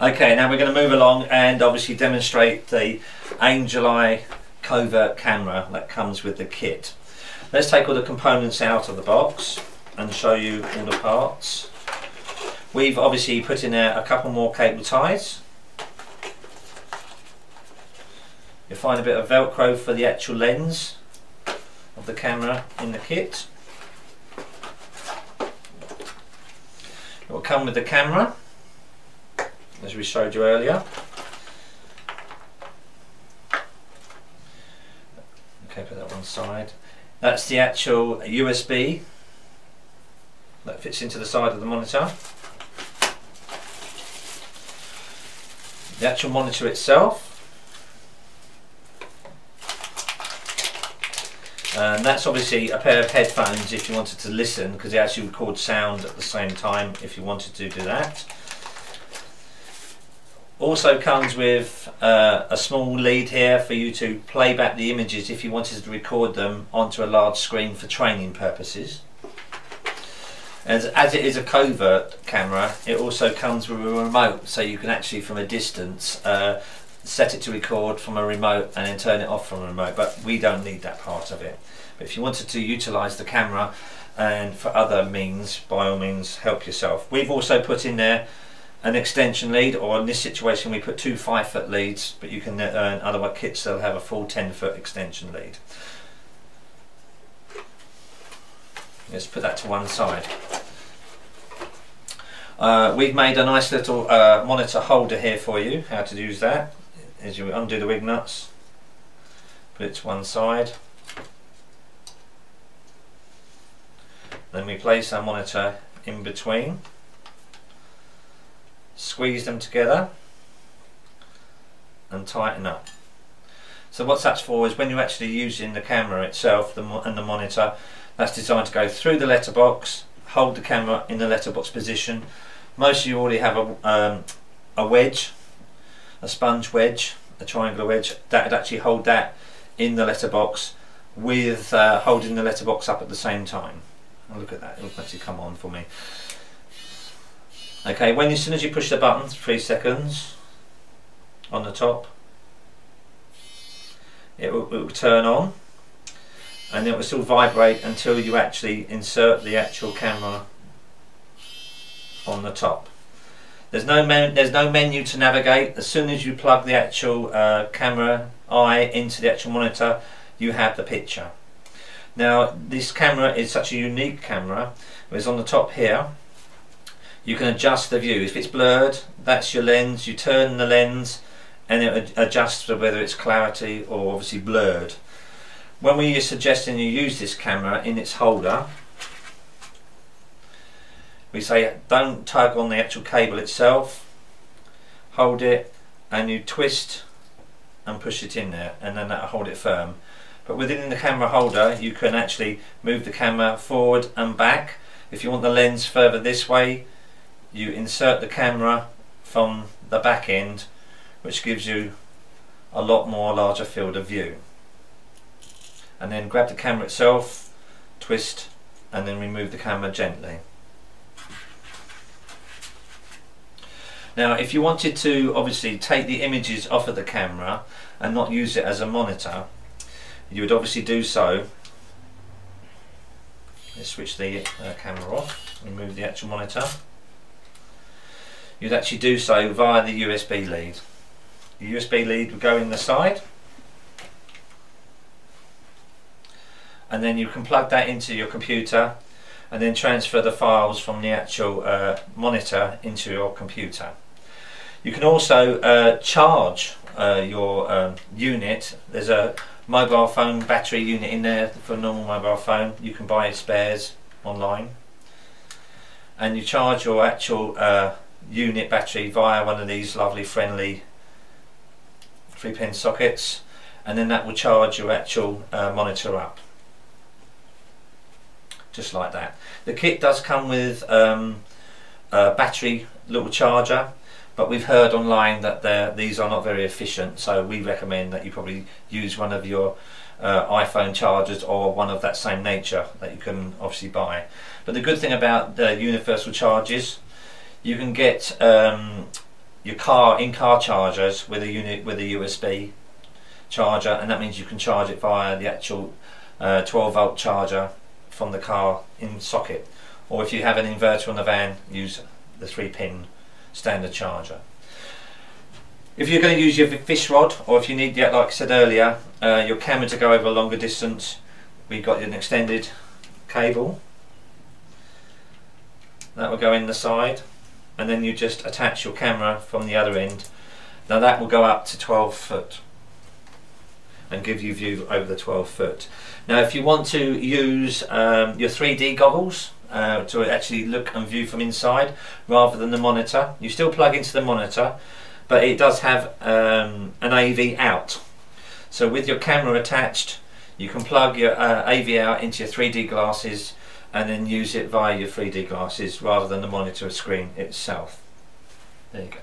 Okay, now we're going to move along and obviously demonstrate the Angel Eye covert camera that comes with the kit. Let's take all the components out of the box and show you all the parts. We've obviously put in there a couple more cable ties. You'll find a bit of velcro for the actual lens of the camera in the kit. It will come with the camera as we showed you earlier. Okay, put that one side. That's the actual USB that fits into the side of the monitor. The actual monitor itself. And that's obviously a pair of headphones if you wanted to listen because they actually record sound at the same time if you wanted to do that. Also comes with uh, a small lead here for you to play back the images if you wanted to record them onto a large screen for training purposes. As, as it is a covert camera, it also comes with a remote so you can actually from a distance uh, set it to record from a remote and then turn it off from a remote but we don't need that part of it. But if you wanted to utilise the camera and for other means, by all means help yourself. We've also put in there an extension lead or in this situation we put two 5 foot leads but you can uh, other kits they'll have a full 10 foot extension lead. Let's put that to one side. Uh, we've made a nice little uh, monitor holder here for you, how to use that. As you undo the wig nuts, put it to one side. Then we place our monitor in between squeeze them together and tighten up. So what that's for is when you're actually using the camera itself and the monitor, that's designed to go through the letterbox, hold the camera in the letterbox position. Most of you already have a, um, a wedge, a sponge wedge, a triangular wedge, that would actually hold that in the letterbox with uh, holding the letterbox up at the same time. Look at that, it'll actually come on for me. Okay, when as soon as you push the button, three seconds on the top, it will, it will turn on and it will still vibrate until you actually insert the actual camera on the top. There's no there's no menu to navigate. As soon as you plug the actual uh, camera eye into the actual monitor, you have the picture. Now this camera is such a unique camera. It's on the top here you can adjust the view. If it's blurred, that's your lens. You turn the lens and it adjusts for whether it's clarity or obviously blurred. When we are suggesting you use this camera in its holder, we say don't tug on the actual cable itself, hold it and you twist and push it in there and then that'll hold it firm. But within the camera holder you can actually move the camera forward and back. If you want the lens further this way you insert the camera from the back end which gives you a lot more larger field of view. And then grab the camera itself twist and then remove the camera gently. Now if you wanted to obviously take the images off of the camera and not use it as a monitor you would obviously do so. Let's switch the uh, camera off remove the actual monitor you'd actually do so via the USB lead. The USB lead would go in the side and then you can plug that into your computer and then transfer the files from the actual uh, monitor into your computer. You can also uh, charge uh, your um, unit. There's a mobile phone battery unit in there for a normal mobile phone. You can buy spares online and you charge your actual uh, unit battery via one of these lovely friendly three pin sockets and then that will charge your actual uh, monitor up just like that. The kit does come with um, a battery little charger but we've heard online that these are not very efficient so we recommend that you probably use one of your uh, iPhone chargers or one of that same nature that you can obviously buy. But the good thing about the universal charges you can get um, your car in-car chargers with a unit with a USB charger and that means you can charge it via the actual uh, 12 volt charger from the car in socket. Or if you have an inverter on the van use the 3 pin standard charger. If you're going to use your fish rod or if you need, like I said earlier, uh, your camera to go over a longer distance we've got an extended cable. That will go in the side and then you just attach your camera from the other end. Now that will go up to 12 foot and give you view over the 12 foot. Now if you want to use um, your 3D goggles uh, to actually look and view from inside rather than the monitor you still plug into the monitor but it does have um, an AV out. So with your camera attached you can plug your uh, AV out into your 3D glasses and then use it via your 3D glasses rather than the monitor screen itself. There you go.